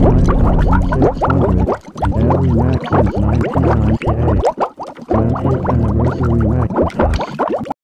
1998, 20th Anniversary Macintosh.